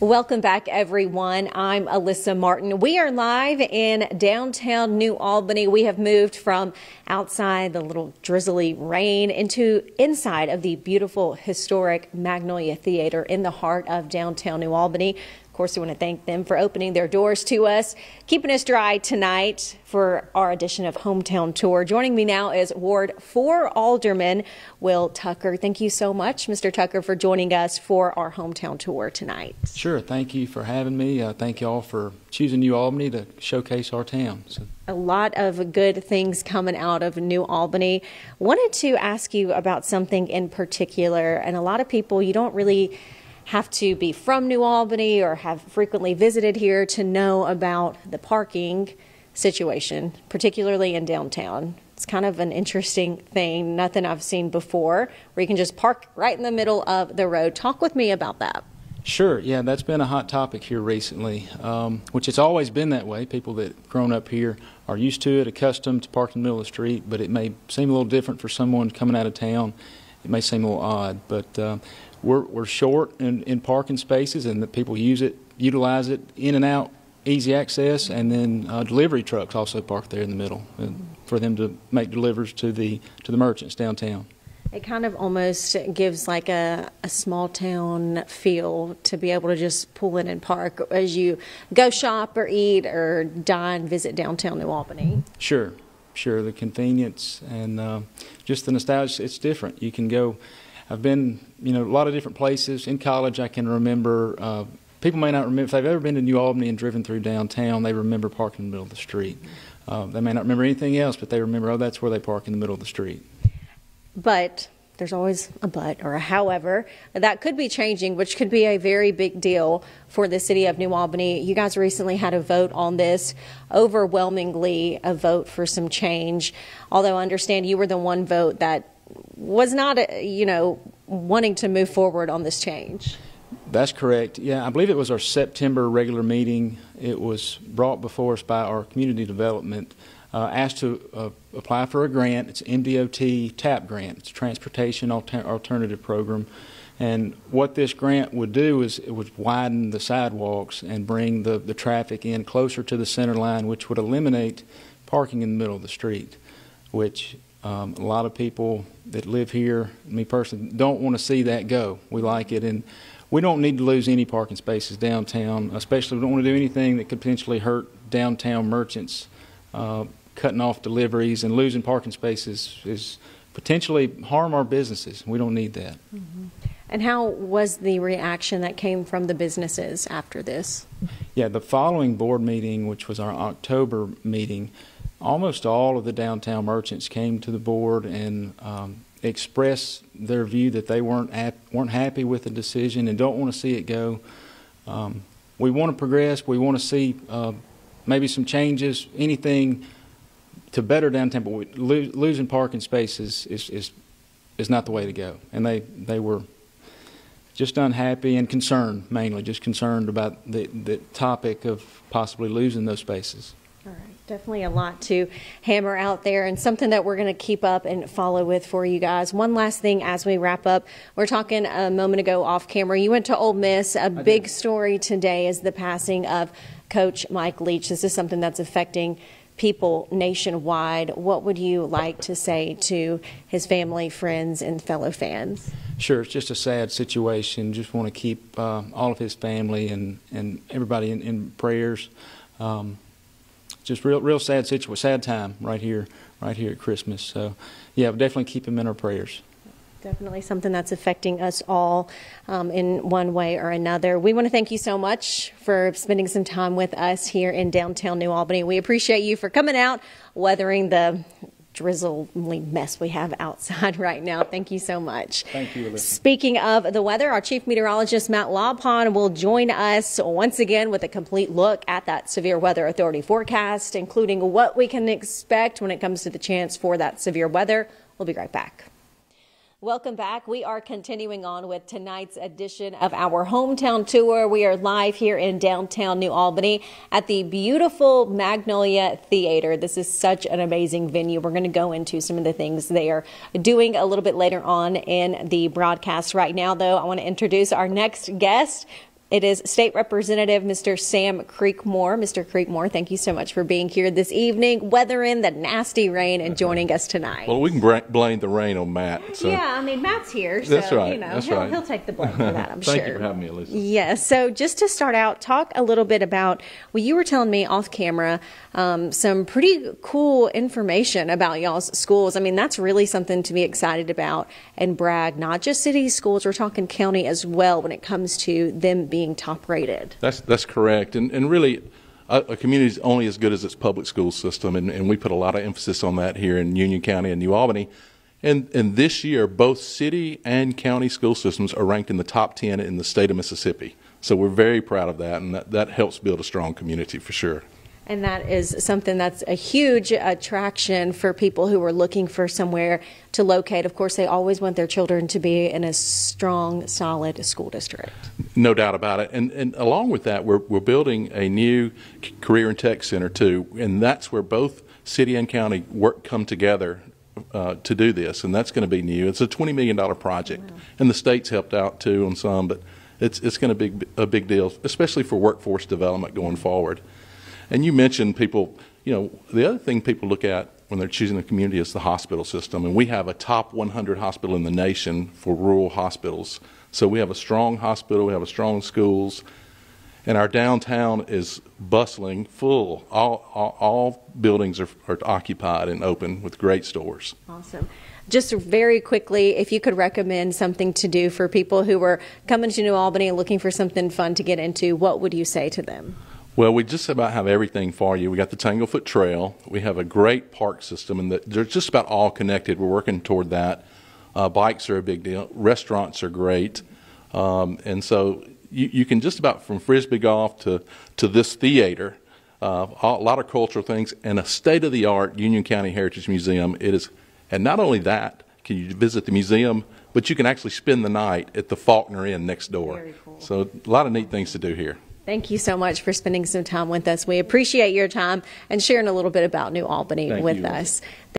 Welcome back, everyone. I'm Alyssa Martin. We are live in downtown New Albany. We have moved from outside the little drizzly rain into inside of the beautiful historic Magnolia Theater in the heart of downtown New Albany. Of course, we want to thank them for opening their doors to us, keeping us dry tonight for our edition of Hometown Tour. Joining me now is Ward 4 Alderman Will Tucker. Thank you so much, Mr. Tucker, for joining us for our Hometown Tour tonight. Sure. Thank you for having me. Uh, thank you all for choosing New Albany to showcase our town. So. A lot of good things coming out of New Albany. Wanted to ask you about something in particular, and a lot of people you don't really have to be from New Albany or have frequently visited here to know about the parking situation, particularly in downtown. It's kind of an interesting thing, nothing I've seen before, where you can just park right in the middle of the road. Talk with me about that. Sure, yeah, that's been a hot topic here recently, um, which it's always been that way. People that grown up here are used to it, accustomed to parking in the middle of the street, but it may seem a little different for someone coming out of town. It may seem a little odd, but uh, we're, we're short in, in parking spaces and that people use it, utilize it in and out, easy access, and then uh, delivery trucks also park there in the middle uh, for them to make deliveries to the to the merchants downtown. It kind of almost gives like a, a small town feel to be able to just pull in and park as you go shop or eat or dine, visit downtown New Albany. Sure, sure. The convenience and uh, just the nostalgia, it's different. You can go I've been, you know, a lot of different places. In college, I can remember. Uh, people may not remember if they've ever been to New Albany and driven through downtown. They remember parking in the middle of the street. Uh, they may not remember anything else, but they remember, oh, that's where they park in the middle of the street. But there's always a but or a however. That could be changing, which could be a very big deal for the city of New Albany. You guys recently had a vote on this, overwhelmingly a vote for some change. Although I understand you were the one vote that was not, you know, wanting to move forward on this change. That's correct. Yeah, I believe it was our September regular meeting. It was brought before us by our community development, uh, asked to uh, apply for a grant. It's MDOT TAP grant. It's a transportation alter alternative program. And what this grant would do is it would widen the sidewalks and bring the, the traffic in closer to the center line, which would eliminate parking in the middle of the street, which um, a lot of people that live here, me personally, don't want to see that go. We like it, and we don't need to lose any parking spaces downtown, especially we don't want to do anything that could potentially hurt downtown merchants. Uh, cutting off deliveries and losing parking spaces is potentially harm our businesses. We don't need that. Mm -hmm. And how was the reaction that came from the businesses after this? Yeah, the following board meeting, which was our October meeting, almost all of the downtown merchants came to the board and um, expressed their view that they weren't weren't happy with the decision and don't want to see it go. Um, we want to progress. We want to see uh, maybe some changes, anything to better downtown. But we, lo losing parking spaces is, is is not the way to go. And they they were just unhappy and concerned, mainly just concerned about the the topic of possibly losing those spaces. All right. Definitely a lot to hammer out there and something that we're going to keep up and follow with for you guys. One last thing as we wrap up. We're talking a moment ago off camera. You went to Ole Miss. A big story today is the passing of Coach Mike Leach. This is something that's affecting people nationwide. What would you like to say to his family, friends, and fellow fans? Sure, it's just a sad situation. Just want to keep uh, all of his family and, and everybody in, in prayers. Um, just real real sad situation, sad time right here, right here at Christmas. So, yeah, definitely keep him in our prayers. Definitely something that's affecting us all um, in one way or another. We want to thank you so much for spending some time with us here in downtown New Albany. We appreciate you for coming out, weathering the drizzly mess we have outside right now. Thank you so much. Thank you, Speaking of the weather, our chief meteorologist Matt Laubhan will join us once again with a complete look at that severe weather authority forecast, including what we can expect when it comes to the chance for that severe weather. We'll be right back. Welcome back. We are continuing on with tonight's edition of our hometown tour. We are live here in downtown New Albany at the beautiful Magnolia Theater. This is such an amazing venue. We're going to go into some of the things they are doing a little bit later on in the broadcast. Right now, though, I want to introduce our next guest It is State Representative Mr. Sam Creekmore. Mr. Creekmore, thank you so much for being here this evening, weathering the nasty rain and joining us tonight. Well, we can blame the rain on Matt. So. yeah, I mean Matt's here, so That's right, you know that's he'll, right. he'll take the blame for that. I'm Thank sure. you for having me, Elisa. Yes. So just to start out, talk a little bit about well, you were telling me off camera um, some pretty cool information about y'all's schools. I mean, that's really something to be excited about and brag. Not just city schools, we're talking county as well when it comes to them being top rated. That's that's correct, and and really, a, a community is only as good as its public school system, and, and we put a lot of emphasis on that here in Union County and New Albany. And, and this year, both city and county school systems are ranked in the top 10 in the state of Mississippi. So we're very proud of that, and that, that helps build a strong community for sure. And that is something that's a huge attraction for people who are looking for somewhere to locate. Of course, they always want their children to be in a strong, solid school district. No doubt about it. And, and along with that, we're, we're building a new career and tech center too, and that's where both city and county work come together uh, to do this, and that's going to be new. It's a twenty million dollar project, and the state's helped out too on some, but it's it's going to be a big deal, especially for workforce development going forward. And you mentioned people, you know, the other thing people look at when they're choosing a community is the hospital system. And we have a top 100 hospital in the nation for rural hospitals. So we have a strong hospital, we have a strong schools, and our downtown is bustling, full. All, all, all buildings are, are occupied and open with great stores. Awesome. Just very quickly, if you could recommend something to do for people who are coming to New Albany and looking for something fun to get into, what would you say to them? Well, we just about have everything for you. We got the Tanglefoot Trail. We have a great park system, and they're just about all connected. We're working toward that. Uh, bikes are a big deal. Restaurants are great, um, and so you, you can just about from frisbee golf to to this theater, uh, a lot of cultural things, and a state of the art Union County Heritage Museum. It is, and not only that, can you visit the museum, but you can actually spend the night at the Faulkner Inn next door. Very cool. So a lot of neat things to do here. Thank you so much for spending some time with us. We appreciate your time and sharing a little bit about New Albany Thank with you. us.